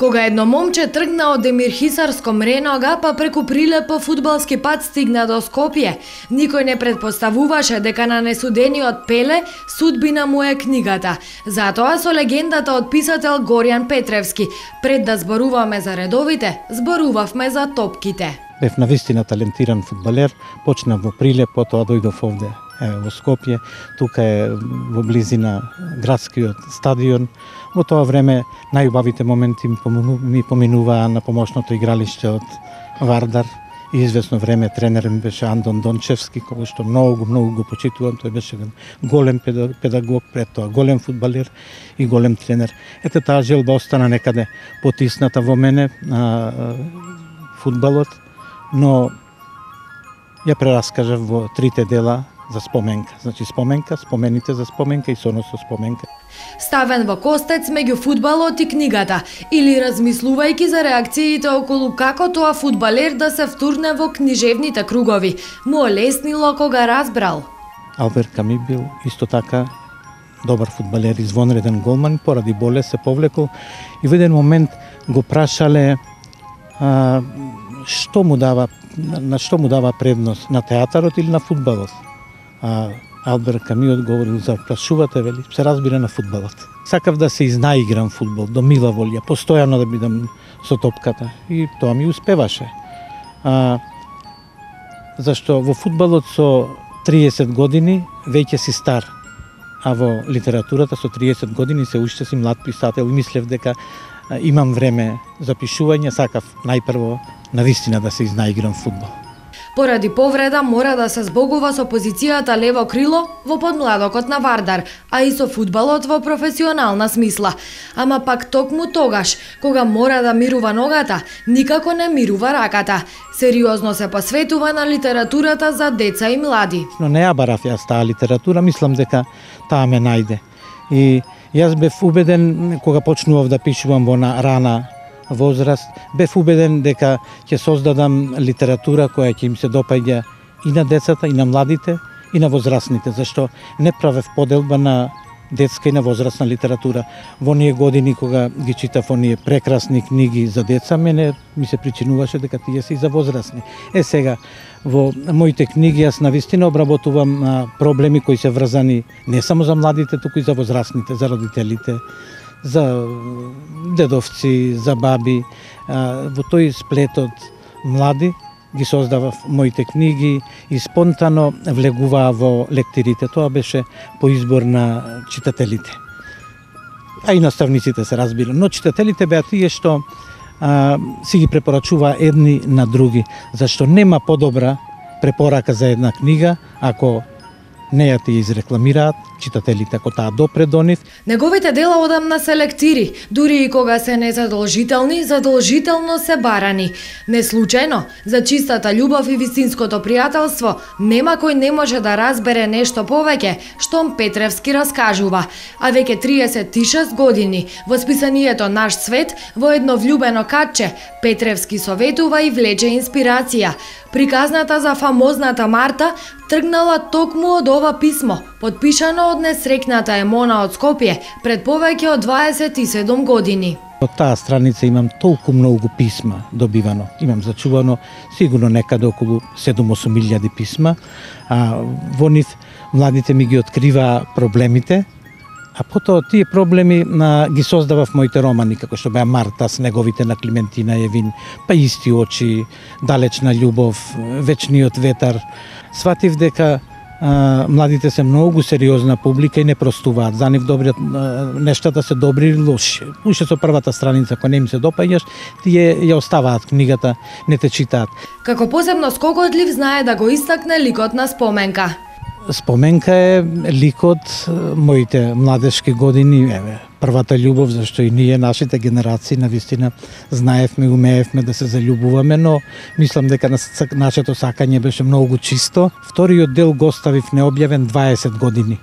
Кога едно момче тргна од Демирхисарско мренога, па преку прилепо фудбалски пат стигна до Скопје, никој не предпоставуваше дека на несудениот Пеле судбина му е книгата. Затоа со легендата од писател Горјан Петревски, пред да зборуваме за редовите, зборувавме за топките. Бев на вистина талентиран фудбалер, почнав во Прилеп, потоа дојдов овде во Скопје, тука е во близина градскиот стадион. Во тоа време најубавите моменти ми поминуваа на помошното игралиште од Вардар. И известно време тренер ми беше Андон Дончевски, кој што многу, многу го почитувам. Тој беше голем педагог, пред тоа голем фудбалер и голем тренер. Ете таа желба остана некаде потисната во мене а, фудбалот, но ја прераскажав во трите дела за споменка. Значи споменка, спомените за споменка и сонос со споменка. Ставен во костец меѓу фудбалот и книгата, или размислувајќи за реакциите околу како тоа фудбалер да се втурне во книжевните кругови, му олеснило кога разбрал. Албер Ками бил исто така добар фудбалер, извонреден голман, поради болест се повлекол и во еден момент го прашале а, што му дава на што му дава предност на театарот или на фудбалот а, Албер Ками одговорил за прашувате, вели, се разбира на фудбалот. Сакав да се изнаиграм фудбал, до мила волја, постојано да бидам со топката. И тоа ми успеваше. А, зашто во фудбалот со 30 години веќе си стар, а во литературата со 30 години се уште си млад писател и мислев дека имам време за пишување, сакав најпрво на вистина да се изнаиграм фудбал. Поради повреда мора да се збогува со позицијата лево крило во подмладокот на Вардар, а и со фудбалот во професионална смисла. Ама пак токму тогаш, кога мора да мирува ногата, никако не мирува раката. Сериозно се посветува на литературата за деца и млади. Но не ја барав јас таа литература, мислам дека таа ме најде. И јас бев убеден кога почнував да пишувам во на рана возраст, бев убеден дека ќе создадам литература која ќе им се допаѓа и на децата, и на младите, и на возрастните, зашто не правев поделба на детска и на возрастна литература. Во ние години кога ги читав оние прекрасни книги за деца, мене ми се причинуваше дека тие се и за возрастни. Е сега, во моите книги јас навистина обработувам проблеми кои се врзани не само за младите, туку и за возрастните, за родителите, за дедовци, за баби. Во тој сплетот млади ги создавав моите книги и спонтано влегуваа во лектирите. Тоа беше по избор на читателите. А и наставниците се разбира. Но читателите беа тие што а, си ги препорачуваа едни на други, зашто нема подобра препорака за една книга ако не ја ти изрекламираат читателите ако таа допре до нив. Неговите дела одамна се лектири, дури и кога се незадолжителни, задолжително се барани. Не случајно, за чистата љубов и вистинското пријателство, нема кој не може да разбере нешто повеќе, штом Петревски раскажува. А веќе 36 години, во списанието Наш свет, во едно влюбено катче, Петревски советува и влече инспирација. Приказната за фамозната Марта тргнала токму од ова писмо, подпишано од несрекната Емона од Скопје пред повеќе од 27 години. Од таа страница имам толку многу писма добивано. Имам зачувано сигурно некаде околу 7-8 илјади писма. А, во нив младите ми ги открива проблемите, А потоа тие проблеми на, ги создавав моите романи, како што беа Марта, Снеговите на Климентина Евин, па исти очи, Далечна љубов, Вечниот ветар. Сватив дека а, младите се многу сериозна публика и не простуваат. За нив добри, нештата се добри или лоши. Уште со првата страница, кој не им се допаѓаш, тие ја оставаат книгата, не те читаат. Како посебно скокотлив знае да го истакне ликот на споменка. Споменка е ликот моите младешки години, еве, првата љубов, зашто и ние, нашите генерации, на вистина, знаевме, умеевме да се заљубуваме, но мислам дека нашето сакање беше многу чисто. Вториот дел го оставив необјавен 20 години.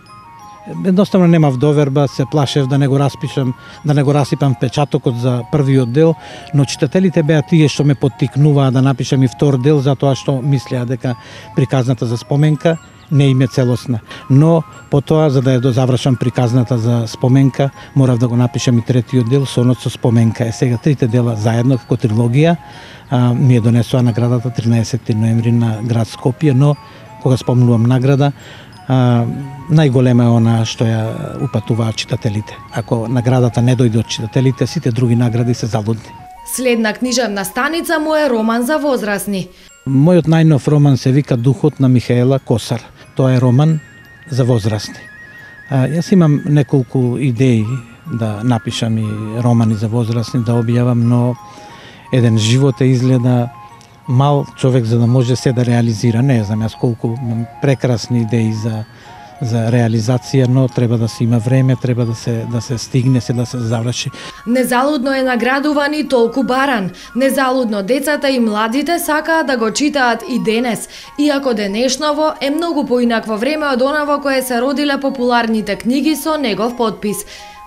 Едноставно немав доверба, се плашев да не го распишам, да не го расипам печатокот за првиот дел, но читателите беа тие што ме поттикнуваа да напишам и втор дел, затоа што мислеа дека приказната за споменка не им е целосна. Но потоа за да ја дозавршам приказната за споменка, морав да го напишам и третиот дел сонот со споменка. Е сега трите дела заедно како трилогија а, ми е донесоа наградата 13 ноември на град Скопје, но кога спомнувам награда, а, најголема е она што ја упатуваат читателите. Ако наградата не дојде од читателите, сите други награди се залудни. Следна книжевна станица му е роман за возрастни. Мојот најнов роман се вика Духот на Михаела Косар. Тоа е роман за возрастни. А, јас имам неколку идеи да напишам и романи за возрастни, да објавам, но еден живот е изгледа мал човек за да може се да реализира. Не знам јас колку имам прекрасни идеи за за реализација, но треба да се има време, треба да се да се стигне, се да се заврши. Незалудно е наградуван и толку баран. Незалудно децата и младите сакаат да го читаат и денес, иако денешново е многу поинакво време од онаво кое се родиле популарните книги со негов подпис.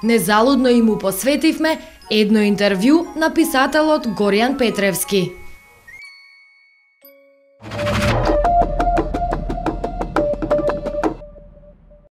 Незалудно и му посветивме едно интервју на писателот Горијан Петревски.